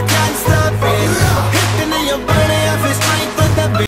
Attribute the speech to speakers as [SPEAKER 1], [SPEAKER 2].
[SPEAKER 1] I got